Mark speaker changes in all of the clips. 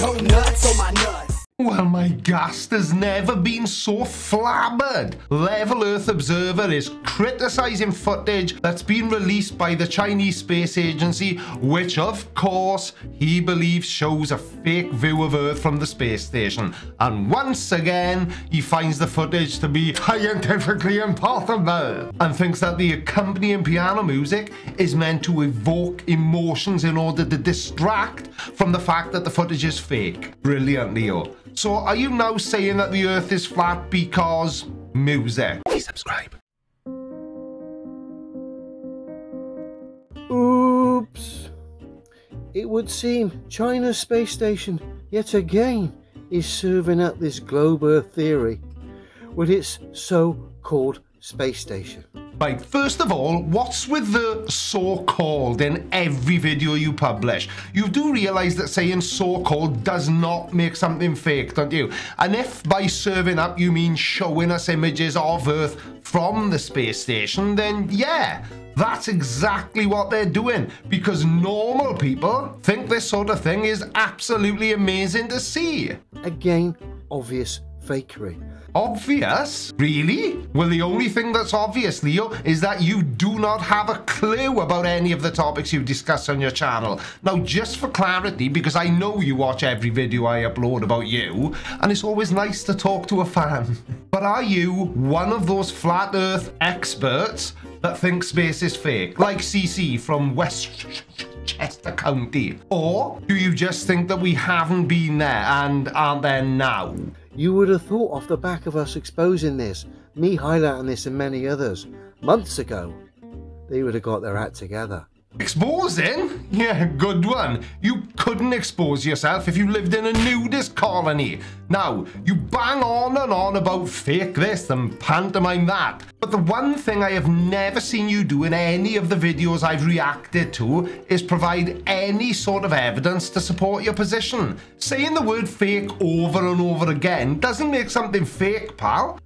Speaker 1: Go nuts on my nuts.
Speaker 2: Well, my gast has never been so flabbered. Level Earth Observer is criticising footage that's been released by the Chinese Space Agency, which, of course, he believes shows a fake view of Earth from the space station. And once again, he finds the footage to be scientifically impossible and thinks that the accompanying piano music is meant to evoke emotions in order to distract from the fact that the footage is fake. Brilliant, Leo. So are you now saying that the earth is flat because music? Please subscribe.
Speaker 3: Oops. It would seem China's space station yet again is serving up this globe Earth theory with its so-called space station.
Speaker 2: Right, first of all, what's with the so-called in every video you publish? You do realise that saying so-called does not make something fake, don't you? And if by serving up you mean showing us images of Earth from the space station, then yeah, that's exactly what they're doing because normal people think this sort of thing is absolutely amazing to see.
Speaker 3: Again, obvious fakery.
Speaker 2: Obvious? Really? Well, the only thing that's obvious, Leo, is that you do not have a clue about any of the topics you discuss on your channel. Now, just for clarity, because I know you watch every video I upload about you, and it's always nice to talk to a fan. But are you one of those flat earth experts that think space is fake, like CC from Westchester County? Or do you just think that we haven't been there and aren't there now?
Speaker 3: You would have thought off the back of us exposing this, me highlighting this and many others, months ago, they would have got their act together.
Speaker 2: Exposing? Yeah, good one. You couldn't expose yourself if you lived in a nudist colony. Now, you bang on and on about fake this and pantomime that. But the one thing I have never seen you do in any of the videos I've reacted to is provide any sort of evidence to support your position. Saying the word fake over and over again doesn't make something fake, pal.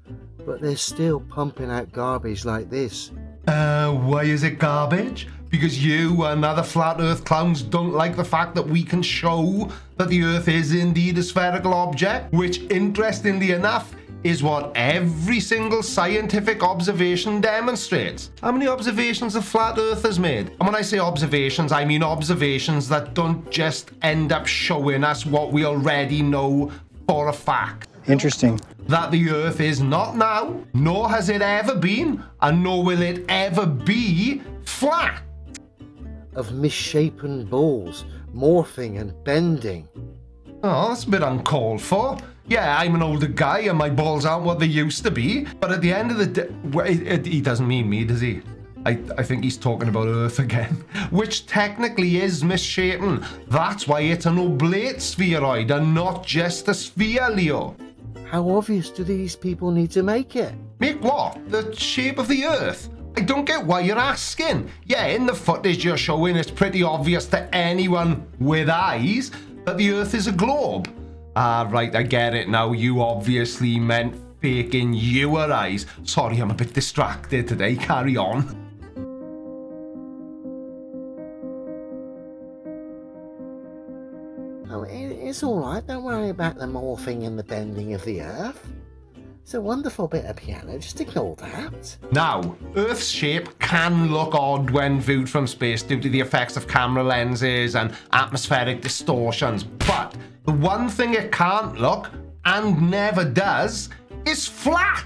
Speaker 3: But they're still pumping out garbage like this.
Speaker 2: Uh, why is it garbage? Because you and other flat earth clowns don't like the fact that we can show that the earth is indeed a spherical object, which interestingly enough is what every single scientific observation demonstrates. How many observations have flat earthers made? And when I say observations, I mean observations that don't just end up showing us what we already know for a fact.
Speaker 4: Interesting.
Speaker 2: That the Earth is not now, nor has it ever been, and nor will it ever be flat
Speaker 3: of misshapen balls, morphing and bending.
Speaker 2: Oh, that's a bit uncalled for. Yeah, I'm an older guy and my balls aren't what they used to be. But at the end of the day, he doesn't mean me, does he? I, I think he's talking about Earth again, which technically is misshapen. That's why it's an oblate spheroid and not just a sphere, Leo.
Speaker 3: How obvious do these people need to make it?
Speaker 2: Make what? The shape of the Earth? I don't get why you're asking. Yeah, in the footage you're showing, it's pretty obvious to anyone with eyes that the Earth is a globe. Ah, right, I get it now. You obviously meant faking your eyes. Sorry, I'm a bit distracted today. Carry on.
Speaker 3: Oh, it's all right. Don't worry about the morphing and the bending of the Earth. It's a wonderful bit of piano, just ignore that.
Speaker 2: Now, Earth's shape can look odd when viewed from space due to the effects of camera lenses and atmospheric distortions, but the one thing it can't look, and never does, is flat.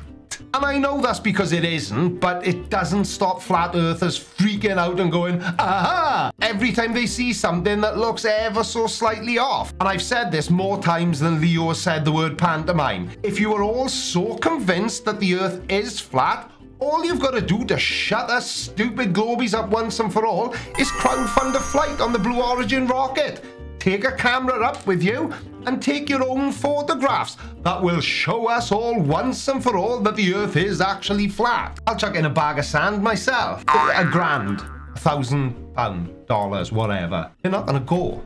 Speaker 2: And I know that's because it isn't, but it doesn't stop flat earthers freaking out and going, aha, every time they see something that looks ever so slightly off. And I've said this more times than Leo said the word pantomime. If you are all so convinced that the earth is flat, all you've got to do to shut us stupid globies up once and for all is crowdfund a flight on the Blue Origin rocket take a camera up with you and take your own photographs that will show us all once and for all that the earth is actually flat. I'll chuck in a bag of sand myself. A grand, a thousand pound, dollars, whatever. You're not gonna go.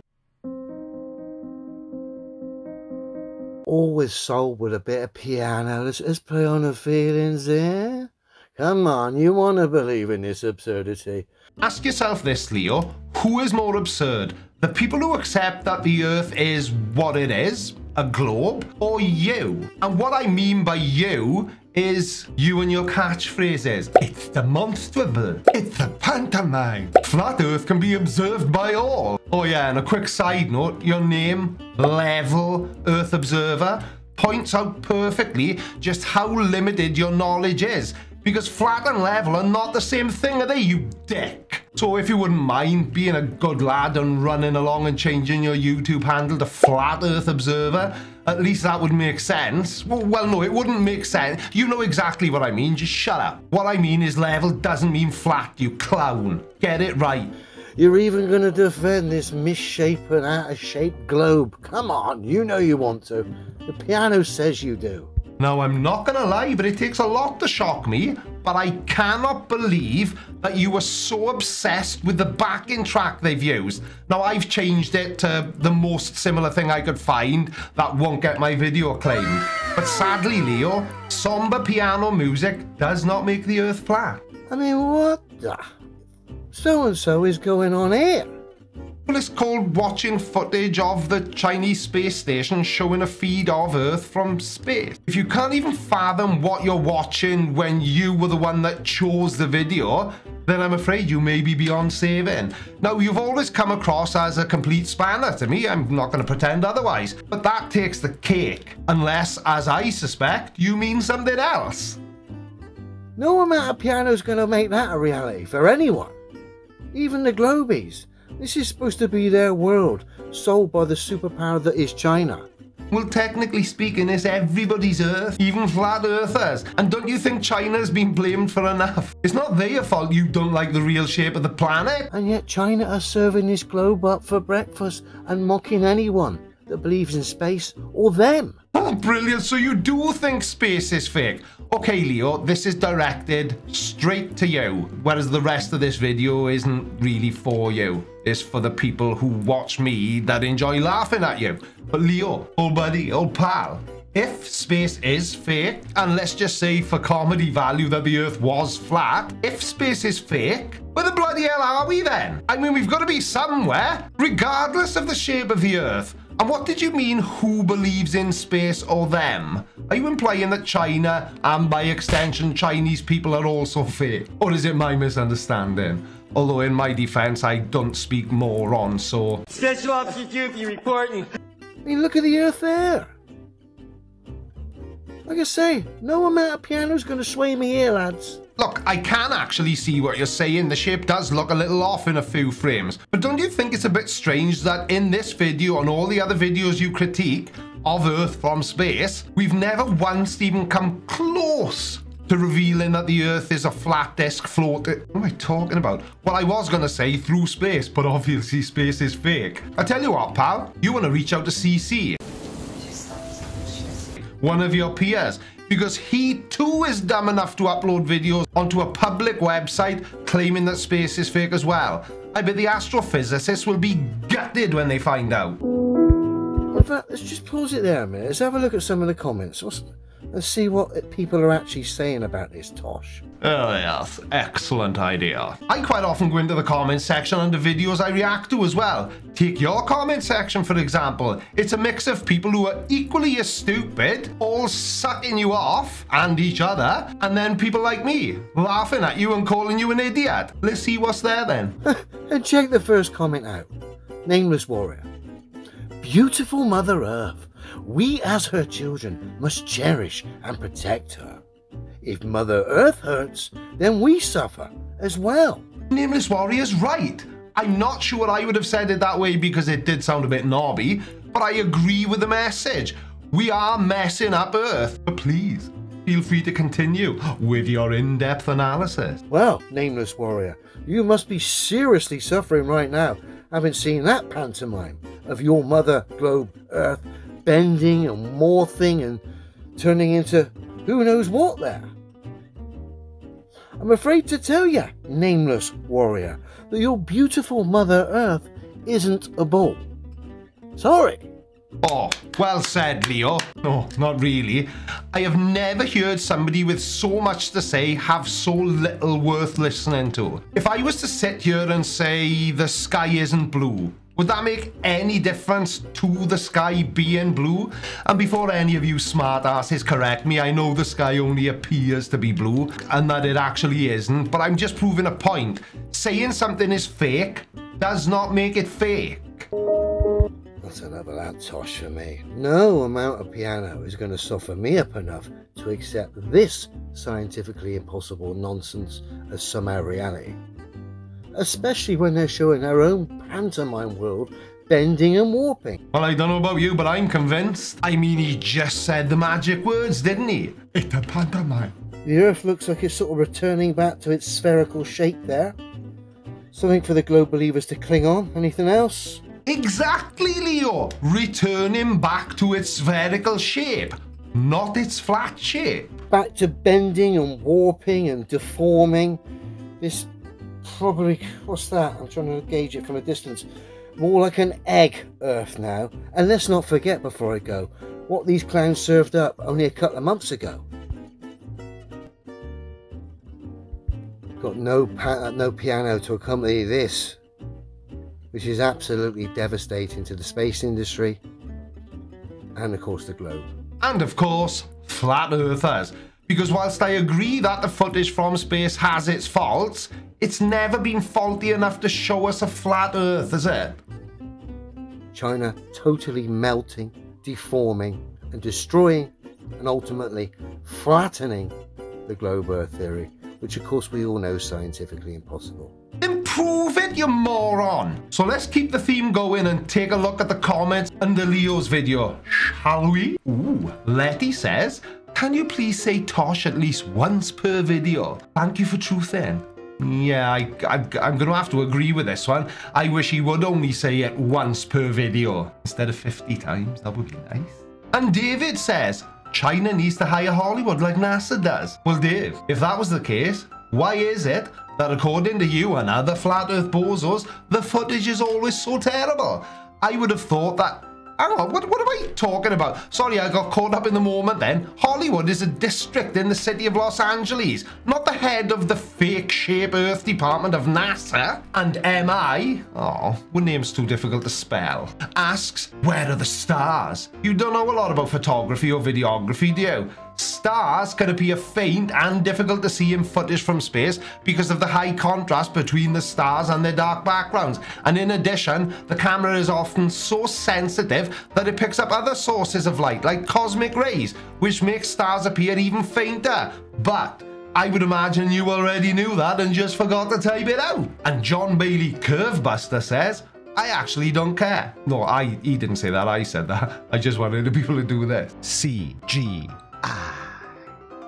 Speaker 3: Always sold with a bit of piano. Let's, let's play on the feelings there. Come on, you want to believe in this absurdity.
Speaker 2: Ask yourself this, Leo. Who is more absurd? The people who accept that the Earth is what it is, a globe, or you. And what I mean by you is you and your catchphrases. It's demonstrable. It's a pantomime. Flat Earth can be observed by all. Oh yeah, and a quick side note, your name, Level Earth Observer, points out perfectly just how limited your knowledge is. Because flat and level are not the same thing, are they, you dick? So if you wouldn't mind being a good lad and running along and changing your YouTube handle to Flat Earth Observer, at least that would make sense. Well, no, it wouldn't make sense. You know exactly what I mean, just shut up. What I mean is level doesn't mean flat, you clown. Get it right.
Speaker 3: You're even going to defend this misshapen, out of shape globe. Come on, you know you want to. The piano says you do.
Speaker 2: Now, I'm not going to lie, but it takes a lot to shock me, but I cannot believe that you were so obsessed with the backing track they've used. Now, I've changed it to the most similar thing I could find that won't get my video claimed. But sadly, Leo, somber piano music does not make the earth flat.
Speaker 3: I mean, what the? So and so is going on here.
Speaker 2: Well, it's called watching footage of the Chinese space station showing a feed of Earth from space. If you can't even fathom what you're watching when you were the one that chose the video, then I'm afraid you may be beyond saving. Now, you've always come across as a complete spanner to me, I'm not going to pretend otherwise, but that takes the cake, unless, as I suspect, you mean something else.
Speaker 3: No amount of piano's going to make that a reality for anyone. Even the Globies. This is supposed to be their world, sold by the superpower that is China.
Speaker 2: Well, technically speaking, it's everybody's Earth, even flat earthers. And don't you think China's been blamed for enough? It's not their fault you don't like the real shape of the planet.
Speaker 3: And yet China are serving this globe up for breakfast and mocking anyone that believes in space or them.
Speaker 2: Oh, brilliant. So you do think space is fake? Okay, Leo, this is directed straight to you, whereas the rest of this video isn't really for you. It's for the people who watch me that enjoy laughing at you. But Leo, old buddy, old pal, if space is fake, and let's just say for comedy value that the Earth was flat, if space is fake, where the bloody hell are we then? I mean, we've got to be somewhere, regardless of the shape of the Earth. And what did you mean who believes in space or them? Are you implying that China and by extension Chinese people are also fake? Or is it my misunderstanding? Although in my defense I don't speak moron, so...
Speaker 1: Special Officer Doofy reporting.
Speaker 3: I mean, look at the earth there. Like I say, no amount of piano's going to sway me here, lads.
Speaker 2: Look, I can actually see what you're saying. The shape does look a little off in a few frames. But don't you think it's a bit strange that in this video and all the other videos you critique of Earth from space, we've never once even come close to revealing that the Earth is a flat disk floating. What am I talking about? Well, I was going to say through space, but obviously space is fake. I tell you what, pal, you want to reach out to CC one of your peers because he too is dumb enough to upload videos onto a public website claiming that space is fake as well. I bet the astrophysicists will be gutted when they find out.
Speaker 3: In fact, let's just pause it there a minute. Let's have a look at some of the comments. What's, and see what people are actually saying about this tosh.
Speaker 2: Oh yes, excellent idea. I quite often go into the comments section under videos I react to as well. Take your comment section for example. It's a mix of people who are equally as stupid, all sucking you off, and each other, and then people like me, laughing at you and calling you an idiot. Let's see what's there then.
Speaker 3: and check the first comment out. Nameless Warrior. Beautiful Mother Earth. We as her children must cherish and protect her. If Mother Earth hurts, then we suffer as well.
Speaker 2: Nameless Warrior's right. I'm not sure I would have said it that way because it did sound a bit knobby, but I agree with the message. We are messing up Earth. But please, feel free to continue with your in-depth analysis.
Speaker 3: Well, Nameless Warrior, you must be seriously suffering right now, having seen that pantomime of your mother globe Earth bending and morphing and turning into who knows what there. I'm afraid to tell you, nameless warrior, that your beautiful Mother Earth isn't a ball. Sorry.
Speaker 2: Oh, well said, Leo. No, not really. I have never heard somebody with so much to say have so little worth listening to. If I was to sit here and say the sky isn't blue, Would that make any difference to the sky being blue? And before any of you smartasses correct me, I know the sky only appears to be blue and that it actually isn't, but I'm just proving a point. Saying something is fake does not make it fake.
Speaker 3: That's another tosh for me. No amount of piano is going to soften me up enough to accept this scientifically impossible nonsense as somehow reality especially when they're showing our own pantomime world bending and warping.
Speaker 2: Well, I don't know about you, but I'm convinced. I mean, he just said the magic words, didn't he? It's a pantomime.
Speaker 3: The Earth looks like it's sort of returning back to its spherical shape there. Something for the globe believers to cling on. Anything else?
Speaker 2: Exactly, Leo. Returning back to its spherical shape, not its flat shape.
Speaker 3: Back to bending and warping and deforming. This probably, what's that? I'm trying to gauge it from a distance. More like an egg Earth now. And let's not forget before I go, what these clowns served up only a couple of months ago. Got no, no piano to accompany this, which is absolutely devastating to the space industry and of course the globe.
Speaker 2: And of course, flat earthers. Because whilst I agree that the footage from space has its faults, it's never been faulty enough to show us a flat Earth, is it?
Speaker 3: China totally melting, deforming, and destroying, and ultimately flattening the globe Earth theory, which of course we all know is scientifically impossible.
Speaker 2: Improve it, you moron! So let's keep the theme going and take a look at the comments under Leo's video, shall we? Ooh, Letty says, can you please say Tosh at least once per video? Thank you for truth then. Yeah, I, I'm going to have to agree with this one. I wish he would only say it once per video instead of 50 times. That would be nice. And David says, China needs to hire Hollywood like NASA does. Well, Dave, if that was the case, why is it that according to you and other flat earth bozos, the footage is always so terrible? I would have thought that Hang on, what, what am I talking about? Sorry, I got caught up in the moment then. Hollywood is a district in the city of Los Angeles, not the head of the fake shape Earth department of NASA. And MI, oh, one name's too difficult to spell, asks, where are the stars? You don't know a lot about photography or videography, do you? Stars can appear faint and difficult to see in footage from space because of the high contrast between the stars and their dark backgrounds. And in addition, the camera is often so sensitive that it picks up other sources of light, like cosmic rays, which makes stars appear even fainter. But I would imagine you already knew that and just forgot to type it out. And John Bailey Curvebuster says, I actually don't care. No, I he didn't say that, I said that. I just wanted the people to do this. C G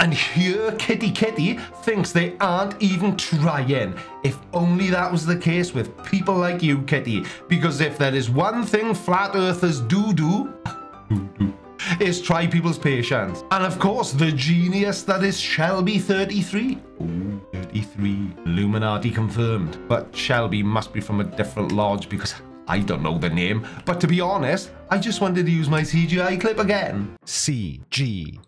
Speaker 2: and here Kitty Kitty thinks they aren't even trying. If only that was the case with people like you, Kitty. Because if there is one thing flat earthers do do, is try people's patience. And of course, the genius that is Shelby 33. Ooh, 33. Illuminati confirmed. But Shelby must be from a different lodge because I don't know the name. But to be honest, I just wanted to use my CGI clip again. CGI.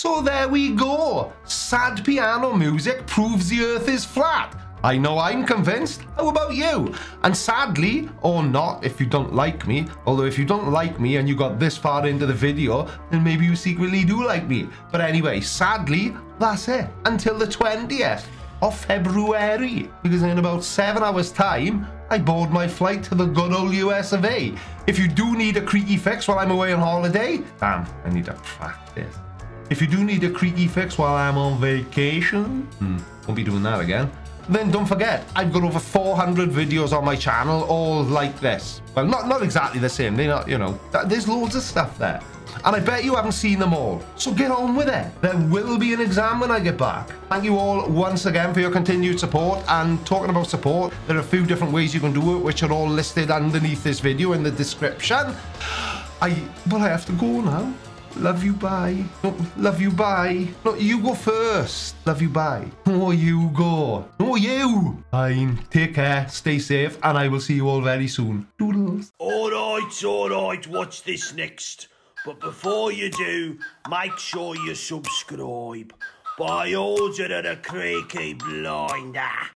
Speaker 2: So there we go. Sad piano music proves the earth is flat. I know I'm convinced. How about you? And sadly, or not, if you don't like me, although if you don't like me and you got this far into the video, then maybe you secretly do like me. But anyway, sadly, that's it. Until the 20th of February. Because in about seven hours time, I board my flight to the good old US of A. If you do need a creaky fix while I'm away on holiday, damn, I need to practice. If you do need a creaky fix while I'm on vacation, hmm, won't be doing that again. Then don't forget, I've got over 400 videos on my channel, all like this. Well, not, not exactly the same, they're not, you know, there's loads of stuff there. And I bet you haven't seen them all. So get on with it. There will be an exam when I get back. Thank you all once again for your continued support. And talking about support, there are a few different ways you can do it, which are all listed underneath this video in the description. I, but I have to go now. Love you, bye. No, love you, bye. No, you go first. Love you, bye. No, you go. No, you. Fine. Take care, stay safe, and I will see you all very soon. Doodles.
Speaker 1: Alright, alright, watch this next. But before you do, make sure you subscribe. By order of the Creaky Blinder.